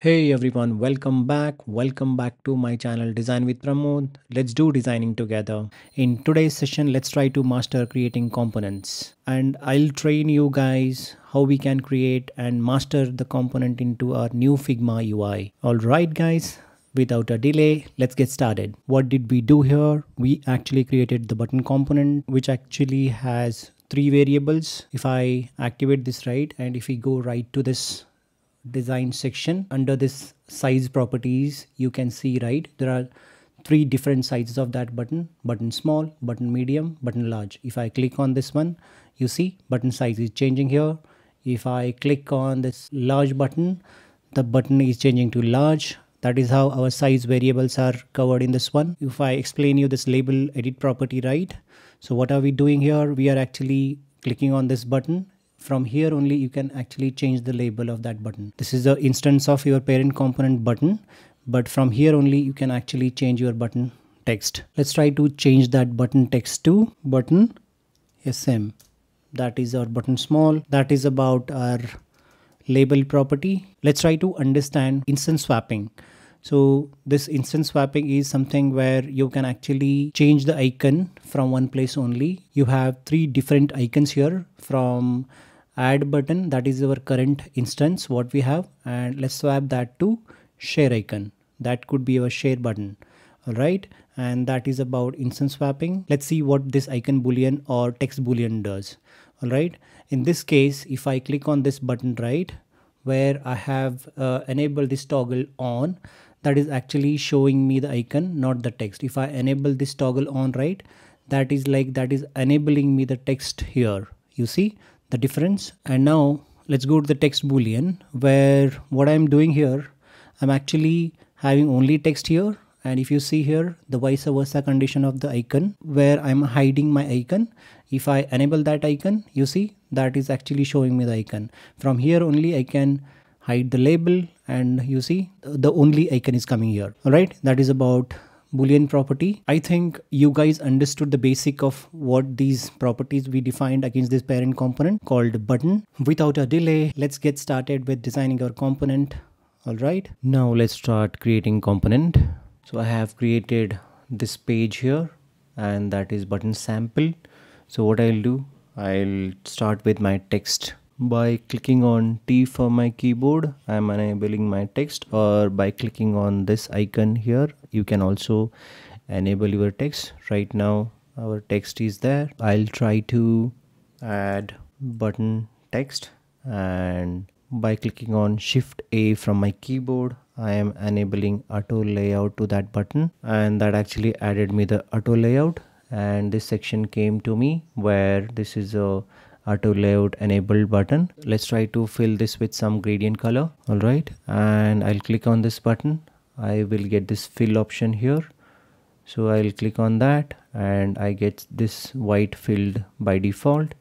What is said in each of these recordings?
Hey everyone, welcome back. Welcome back to my channel Design with Pramod. Let's do designing together. In today's session, let's try to master creating components. And I'll train you guys how we can create and master the component into our new Figma UI. Alright guys, without a delay, let's get started. What did we do here? We actually created the button component, which actually has three variables. If I activate this right, and if we go right to this design section. Under this size properties you can see right there are three different sizes of that button. Button small button medium button large. If i click on this one you see button size is changing here. If i click on this large button the button is changing to large. That is how our size variables are covered in this one. If i explain you this label edit property right? So what are we doing here? We are actually clicking on this button from here only you can actually change the label of that button. This is the instance of your parent component button but from here only you can actually change your button text. Let's try to change that button text to button sm that is our button small. That is about our label property. Let's try to understand instance swapping. So this instance swapping is something where you can actually change the icon from one place only. You have three different icons here from add button that is our current instance what we have and let's swap that to share icon. That could be our share button. All right? And that is about instance swapping. Let's see what this icon boolean or text boolean does. All right? In this case if i click on this button right where i have uh, enabled this toggle on that is actually showing me the icon not the text. If i enable this toggle on right that is like that is enabling me the text here you see the difference. And now let's go to the text boolean where what I'm doing here I'm actually having only text here. And if you see here the vice versa condition of the icon where I'm hiding my icon. If I enable that icon you see that is actually showing me the icon. From here only I can hide the label. And you see the only icon is coming here. All right? That is about boolean property. I think you guys understood the basic of what these properties we defined against this parent component called button. Without a delay let's get started with designing our component. All right. Now let's start creating component. So i have created this page here and that is button sample. So what i'll do i'll start with my text by clicking on T for my keyboard I'm enabling my text or by clicking on this icon here you can also enable your text. Right now our text is there. I'll try to add button text and by clicking on shift A from my keyboard I am enabling auto layout to that button. And that actually added me the auto layout. And this section came to me where this is a auto layout enabled button. Let's try to fill this with some gradient color. All right. And i'll click on this button. I will get this fill option here. So i'll click on that and i get this white filled by default.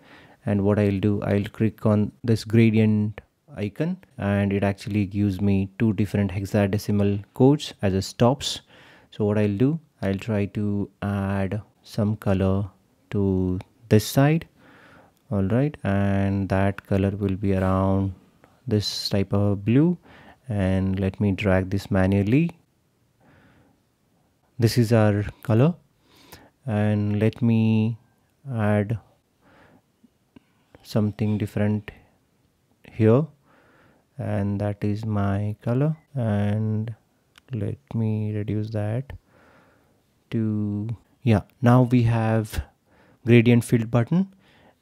And what i'll do i'll click on this gradient icon and it actually gives me two different hexadecimal codes as a stops. So what i'll do i'll try to add some color to this side all right and that color will be around this type of blue. And let me drag this manually. This is our color. And let me add something different here. And that is my color. And let me reduce that to yeah now we have gradient filled button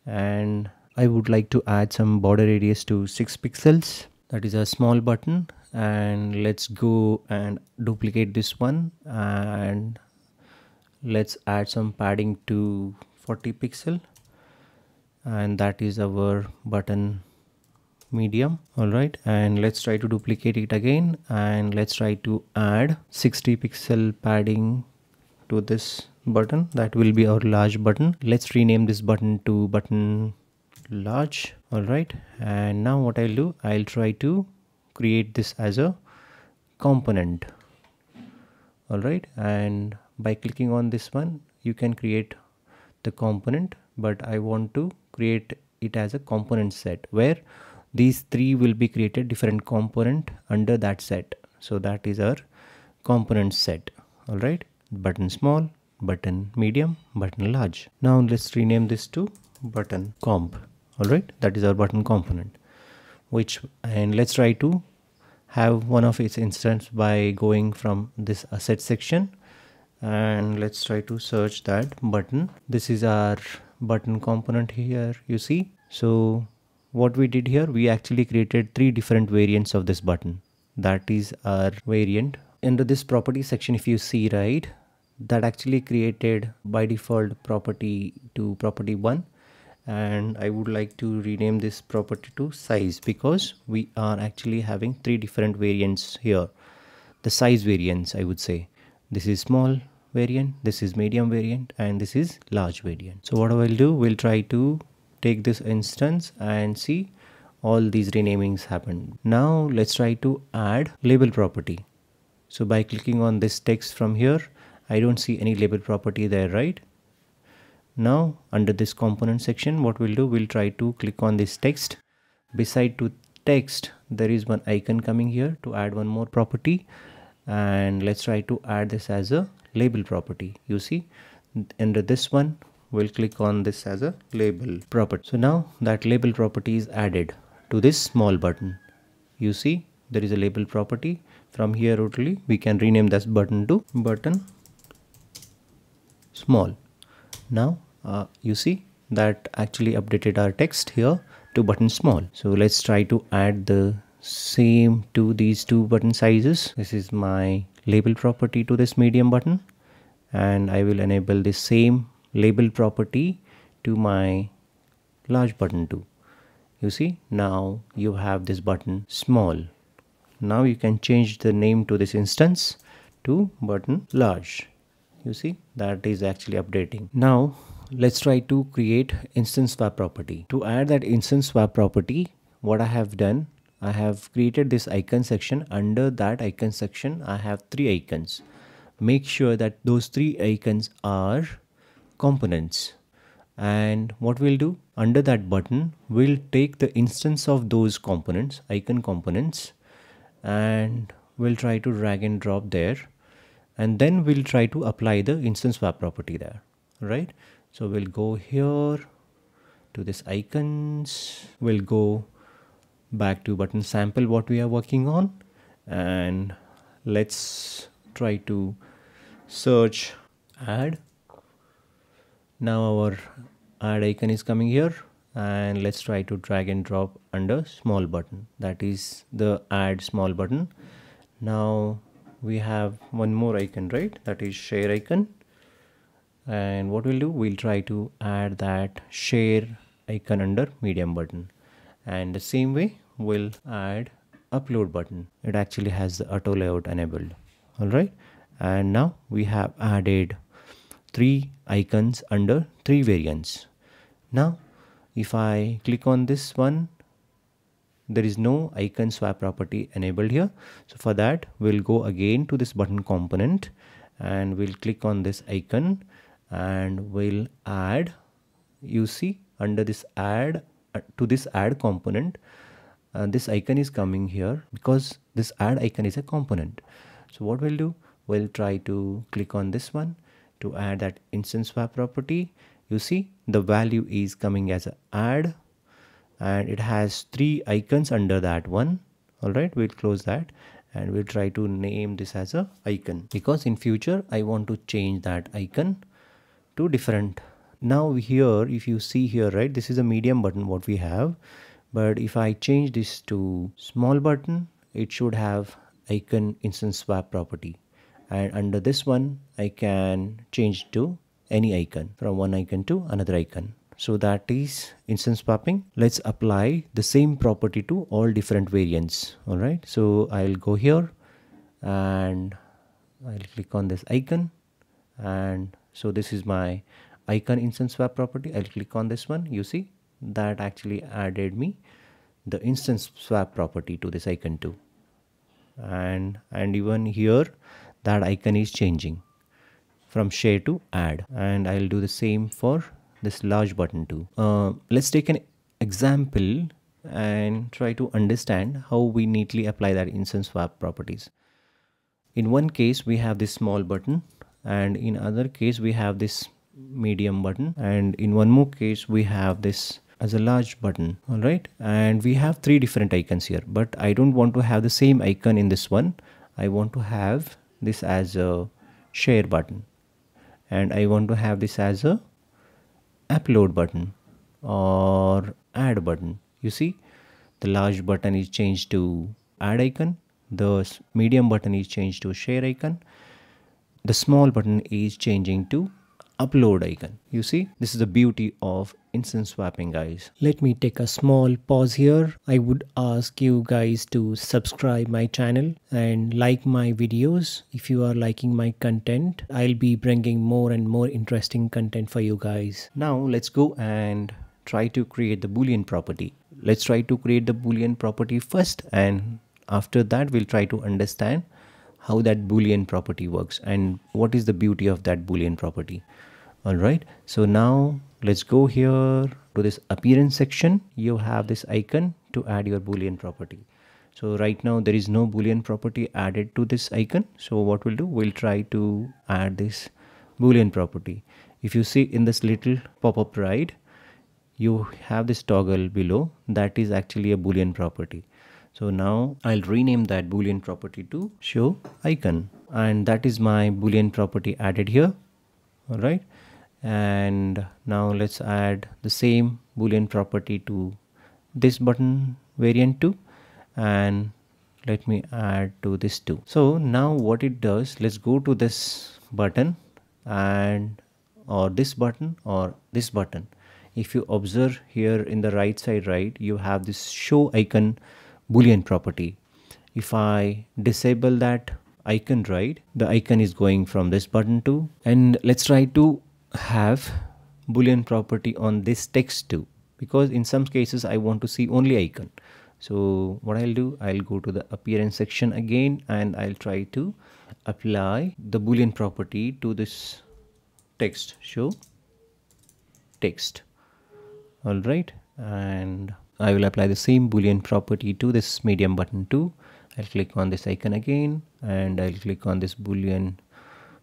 and I would like to add some border radius to 6 pixels. That is a small button. And let's go and duplicate this one. And let's add some padding to 40 pixel. And that is our button medium. All right. And let's try to duplicate it again. And let's try to add 60 pixel padding to this button. That will be our large button. Let's rename this button to button large. All right. And now what i'll do i'll try to create this as a component. All right. And by clicking on this one you can create the component but i want to create it as a component set where these three will be created different component under that set. So that is our component set. All right. Button small button medium button large. Now let's rename this to button comp. All right that is our button component. Which and let's try to have one of its instance by going from this asset section. And let's try to search that button. This is our button component here you see. So what we did here we actually created three different variants of this button. That is our variant. Under this property section if you see right that actually created by default property to property 1 and I would like to rename this property to size because we are actually having three different variants here. The size variants I would say. This is small variant this is medium variant and this is large variant. So what I will do we'll try to take this instance and see all these renamings happen. Now let's try to add label property. So by clicking on this text from here I don't see any label property there right? Now under this component section what we'll do we'll try to click on this text. Beside to text there is one icon coming here to add one more property. And let's try to add this as a label property. You see under this one we'll click on this as a label property. So now that label property is added to this small button. You see there is a label property. From here only we can rename this button to button small. Now uh, you see that actually updated our text here to button small. So let's try to add the same to these two button sizes. This is my label property to this medium button. And I will enable the same label property to my large button too. You see now you have this button small. Now you can change the name to this instance to button large you see that is actually updating. Now let's try to create instance swap property. To add that instance swap property what i have done i have created this icon section. Under that icon section i have three icons. Make sure that those three icons are components. And what we'll do under that button we'll take the instance of those components icon components and we'll try to drag and drop there and then we'll try to apply the instance swap property there right? So we'll go here to this icons. We'll go back to button sample what we are working on. And let's try to search add. Now our add icon is coming here. And let's try to drag and drop under small button. That is the add small button. Now we have one more icon right? That is share icon. And what we'll do we'll try to add that share icon under medium button. And the same way we'll add upload button. It actually has the auto layout enabled. All right? And now we have added three icons under three variants. Now if I click on this one there is no icon swap property enabled here. So for that we'll go again to this button component and we'll click on this icon and we'll add you see under this add uh, to this add component uh, this icon is coming here because this add icon is a component. So what we'll do we'll try to click on this one to add that instance swap property. You see the value is coming as a add and it has three icons under that one. All right we'll close that and we'll try to name this as a icon. Because in future i want to change that icon to different. Now here if you see here right this is a medium button what we have. But if i change this to small button it should have icon instance swap property. And under this one i can change to any icon from one icon to another icon so that is instance swapping let's apply the same property to all different variants. All right. So i'll go here and i'll click on this icon. And so this is my icon instance swap property. I'll click on this one. You see that actually added me the instance swap property to this icon too. And and even here that icon is changing from share to add. And i'll do the same for this large button too. Uh, let's take an example and try to understand how we neatly apply that instance swap properties. In one case we have this small button and in other case we have this medium button and in one more case we have this as a large button all right and we have three different icons here but i don't want to have the same icon in this one i want to have this as a share button and i want to have this as a upload button or add button. You see the large button is changed to add icon the medium button is changed to share icon the small button is changing to upload icon. You see, this is the beauty of instance swapping guys. Let me take a small pause here. I would ask you guys to subscribe my channel and like my videos. If you are liking my content, I'll be bringing more and more interesting content for you guys. Now let's go and try to create the boolean property. Let's try to create the boolean property first and after that we'll try to understand how that boolean property works and what is the beauty of that boolean property. All right. So now let's go here to this appearance section. You have this icon to add your boolean property. So right now there is no boolean property added to this icon. So what we'll do we'll try to add this boolean property. If you see in this little pop-up right you have this toggle below. That is actually a boolean property so now I'll rename that boolean property to show icon. And that is my boolean property added here. All right and now let's add the same boolean property to this button variant too. And let me add to this too. So now what it does let's go to this button and or this button or this button. If you observe here in the right side right you have this show icon boolean property. If i disable that icon right the icon is going from this button to and let's try to have boolean property on this text too because in some cases I want to see only icon. So what I'll do I'll go to the appearance section again and I'll try to apply the boolean property to this text. Show text. All right and I will apply the same boolean property to this medium button too. I'll click on this icon again and I'll click on this boolean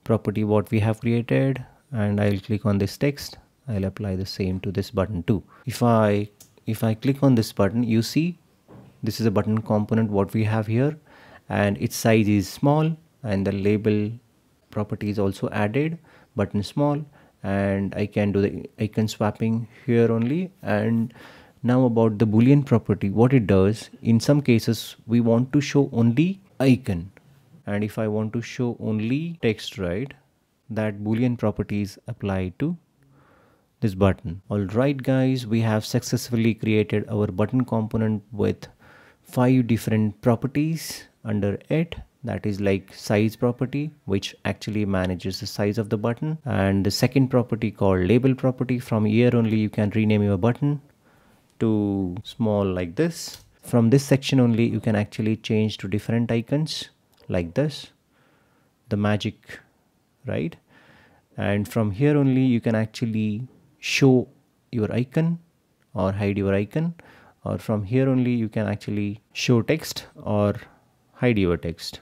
property what we have created and I'll click on this text. I'll apply the same to this button too. If I if I click on this button you see this is a button component what we have here and its size is small and the label property is also added button small and I can do the icon swapping here only and now about the boolean property what it does in some cases we want to show only icon. And if I want to show only text right that boolean properties apply to this button. Alright guys we have successfully created our button component with five different properties under it. That is like size property which actually manages the size of the button. And the second property called label property. From here only you can rename your button to small like this. From this section only you can actually change to different icons like this. The magic right? And from here only you can actually show your icon or hide your icon. Or from here only you can actually show text or hide your text.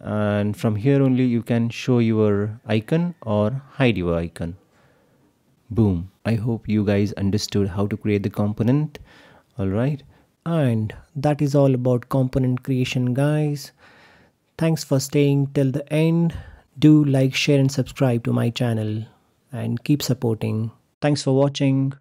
And from here only you can show your icon or hide your icon boom. I hope you guys understood how to create the component. All right. And that is all about component creation guys. Thanks for staying till the end. Do like, share and subscribe to my channel. And keep supporting. Thanks for watching.